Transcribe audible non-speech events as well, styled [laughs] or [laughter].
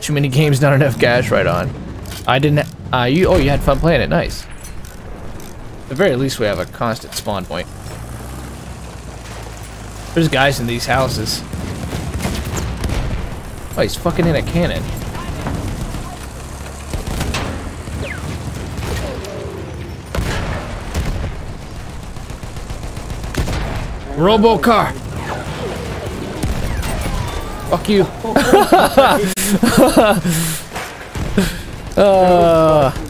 Too many games, not enough cash. Right on. I didn't. Uh, you. Oh, you had fun playing it. Nice. At the very least, we have a constant spawn point. There's guys in these houses. Oh, he's fucking in a cannon. Robo car. Fuck you. [laughs] uh,